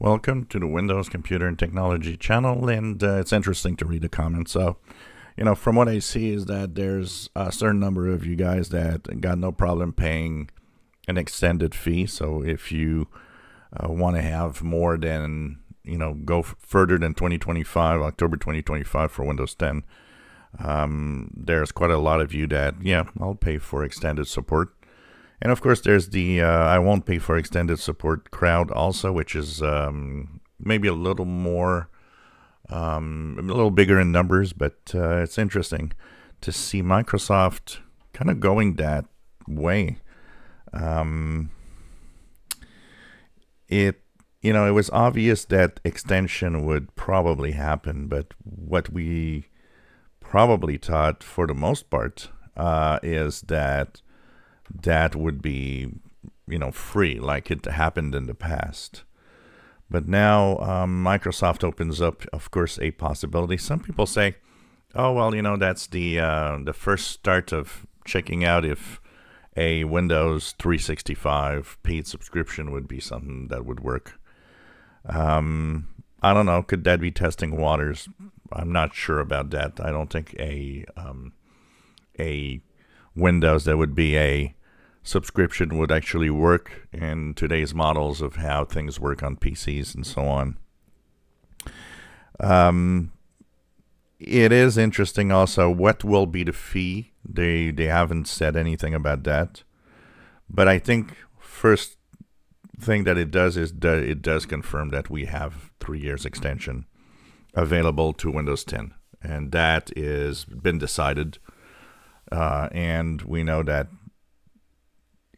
Welcome to the Windows Computer and Technology channel, and uh, it's interesting to read the comments. So, you know, from what I see is that there's a certain number of you guys that got no problem paying an extended fee. So if you uh, want to have more than, you know, go further than 2025, October 2025 for Windows 10, um, there's quite a lot of you that, yeah, I'll pay for extended support. And of course, there's the uh, I won't pay for extended support crowd also, which is um, maybe a little more, um, a little bigger in numbers, but uh, it's interesting to see Microsoft kind of going that way. Um, it, you know, it was obvious that extension would probably happen, but what we probably thought for the most part uh, is that that would be, you know, free like it happened in the past. But now um, Microsoft opens up, of course, a possibility. Some people say, "Oh well, you know, that's the uh, the first start of checking out if a Windows 365 paid subscription would be something that would work." Um, I don't know. Could that be testing waters? I'm not sure about that. I don't think a um, a Windows that would be a subscription would actually work in today's models of how things work on PCs and so on. Um, it is interesting also what will be the fee. They they haven't said anything about that, but I think first thing that it does is that it does confirm that we have three years extension available to Windows 10, and that is been decided. Uh, and we know that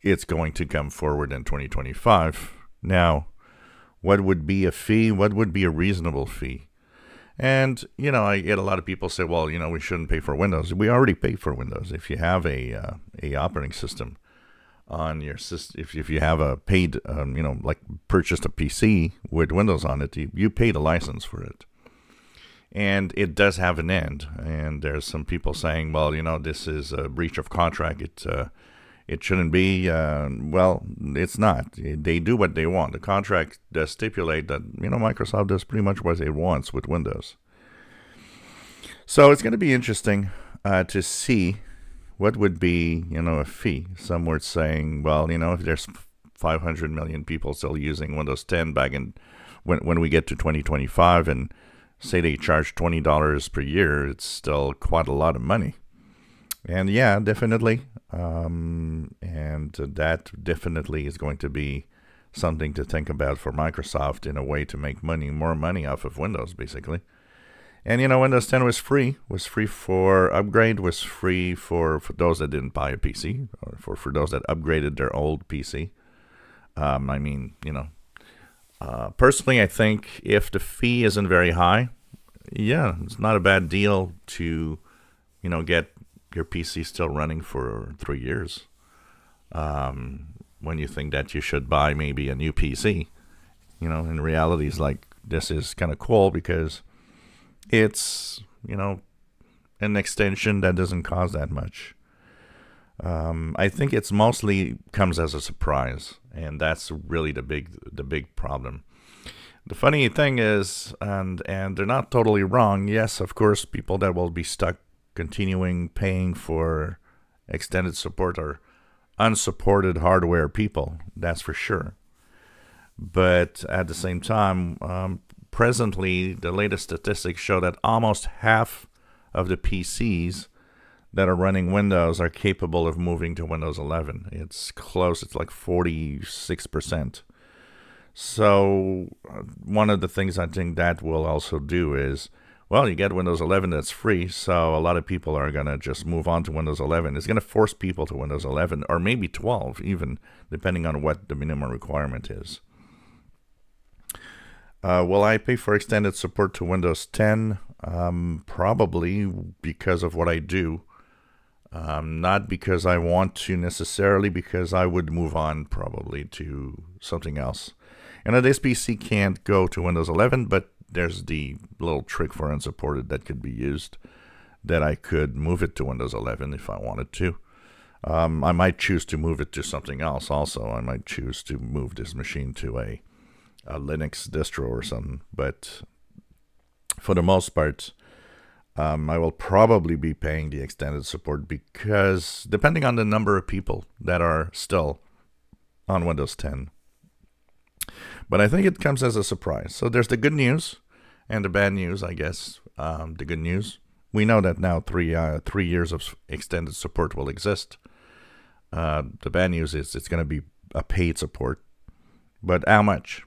it's going to come forward in 2025. Now, what would be a fee? What would be a reasonable fee? And, you know, I get a lot of people say, well, you know, we shouldn't pay for Windows. We already pay for Windows. If you have a, uh, a operating system on your system, if, if you have a paid, um, you know, like purchased a PC with Windows on it, you, you paid a license for it. And it does have an end. And there's some people saying, well, you know, this is a breach of contract. Uh, it shouldn't be. Uh, well, it's not. They do what they want. The contract does stipulate that you know Microsoft does pretty much what it wants with Windows. So it's going to be interesting uh, to see what would be you know a fee. Some were saying, well, you know, if there's 500 million people still using Windows 10 back in when when we get to 2025 and say they charge $20 per year, it's still quite a lot of money. And yeah, definitely. Um, and that definitely is going to be something to think about for Microsoft in a way to make money, more money off of Windows, basically. And you know, Windows 10 was free, was free for upgrade, was free for, for those that didn't buy a PC, or for, for those that upgraded their old PC. Um, I mean, you know, uh, personally, I think if the fee isn't very high, yeah, it's not a bad deal to, you know, get your PC still running for three years. Um, when you think that you should buy maybe a new PC, you know, in reality, it's like this is kind of cool because it's you know an extension that doesn't cost that much. Um, I think it's mostly comes as a surprise, and that's really the big the big problem. The funny thing is, and and they're not totally wrong. Yes, of course, people that will be stuck continuing paying for extended support or unsupported hardware people, that's for sure. But at the same time, um, presently, the latest statistics show that almost half of the PCs that are running Windows are capable of moving to Windows 11. It's close, it's like 46%. So, uh, one of the things I think that will also do is well, you get Windows 11 that's free, so a lot of people are going to just move on to Windows 11. It's going to force people to Windows 11 or maybe 12, even depending on what the minimum requirement is. Uh, will I pay for extended support to Windows 10? Um, probably because of what I do. Um, not because I want to necessarily, because I would move on probably to something else. And this PC can't go to Windows 11, but there's the little trick for unsupported that could be used that I could move it to Windows 11 if I wanted to. Um, I might choose to move it to something else also. I might choose to move this machine to a a Linux distro or something. But for the most part, um, I will probably be paying the extended support because depending on the number of people that are still on Windows 10. But I think it comes as a surprise. So there's the good news and the bad news, I guess. Um, the good news, we know that now three uh, three years of extended support will exist. Uh, the bad news is it's going to be a paid support, but how much?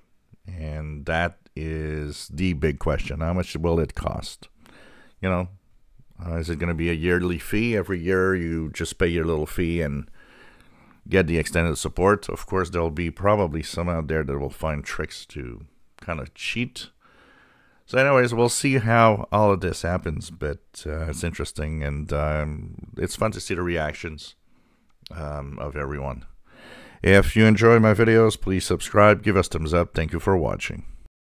And that is the big question. How much will it cost? You know, uh, is it going to be a yearly fee? Every year you just pay your little fee and get the extended support. Of course, there'll be probably some out there that will find tricks to kind of cheat. So, anyways, we'll see how all of this happens, but uh, it's interesting and um, it's fun to see the reactions um, of everyone. If you enjoy my videos, please subscribe, give us thumbs up. Thank you for watching.